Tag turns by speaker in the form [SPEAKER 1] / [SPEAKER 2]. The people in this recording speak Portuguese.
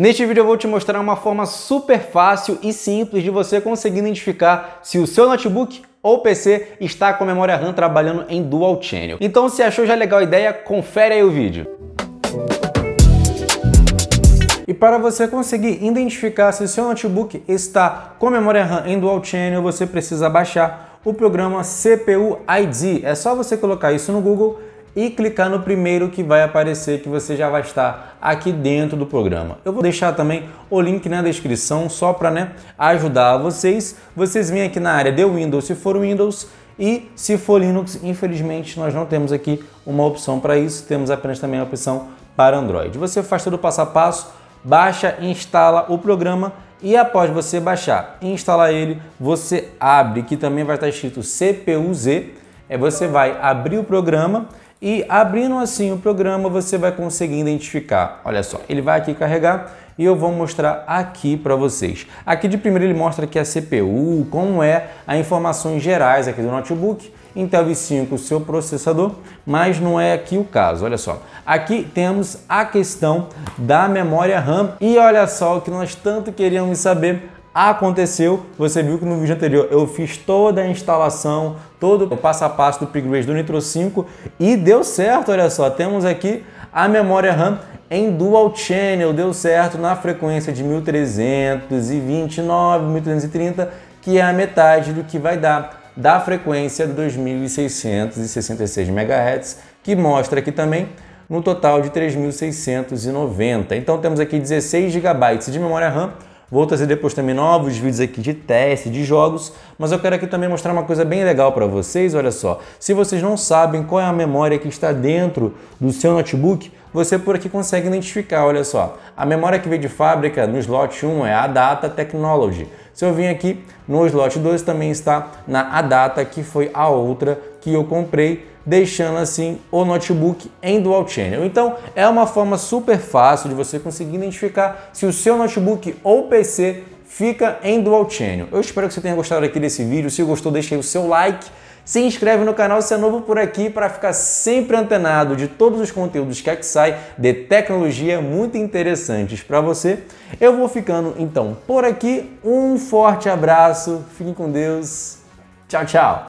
[SPEAKER 1] Neste vídeo eu vou te mostrar uma forma super fácil e simples de você conseguir identificar se o seu notebook ou PC está com a memória RAM trabalhando em Dual Channel. Então se achou já legal a ideia, confere aí o vídeo. E para você conseguir identificar se o seu notebook está com memória RAM em Dual Channel, você precisa baixar o programa CPU ID. É só você colocar isso no Google e clicar no primeiro que vai aparecer que você já vai estar aqui dentro do programa. Eu vou deixar também o link na descrição só para né, ajudar vocês. Vocês vêm aqui na área de Windows se for Windows e se for Linux, infelizmente nós não temos aqui uma opção para isso, temos apenas também a opção para Android. Você faz todo o passo a passo, baixa, instala o programa e após você baixar e instalar ele, você abre, que também vai estar escrito CPU-Z, é você vai abrir o programa e abrindo assim o programa, você vai conseguir identificar. Olha só, ele vai aqui carregar e eu vou mostrar aqui para vocês. Aqui de primeiro ele mostra aqui a CPU, como é as informações gerais aqui do notebook, Intel i5, o seu processador, mas não é aqui o caso, olha só. Aqui temos a questão da memória RAM e olha só o que nós tanto queríamos saber, aconteceu. Você viu que no vídeo anterior eu fiz toda a instalação, todo o passo a passo do upgrade do Nitro 5 e deu certo, olha só. Temos aqui a memória RAM em Dual Channel, deu certo na frequência de 1329, 1330, que é a metade do que vai dar da frequência de 2666 MHz, que mostra aqui também no total de 3690. Então temos aqui 16 GB de memória RAM Vou trazer depois também novos vídeos aqui de teste, de jogos, mas eu quero aqui também mostrar uma coisa bem legal para vocês, olha só. Se vocês não sabem qual é a memória que está dentro do seu notebook, você por aqui consegue identificar, olha só. A memória que veio de fábrica no slot 1 é a Data Technology. Se eu vim aqui no slot 2 também está na Adata, que foi a outra que eu comprei deixando assim o notebook em dual channel. Então é uma forma super fácil de você conseguir identificar se o seu notebook ou PC fica em dual channel. Eu espero que você tenha gostado aqui desse vídeo. Se gostou, deixe aí o seu like. Se inscreve no canal se é novo por aqui para ficar sempre antenado de todos os conteúdos que aqui sai de tecnologia muito interessantes para você. Eu vou ficando então por aqui. Um forte abraço, fiquem com Deus. Tchau, tchau.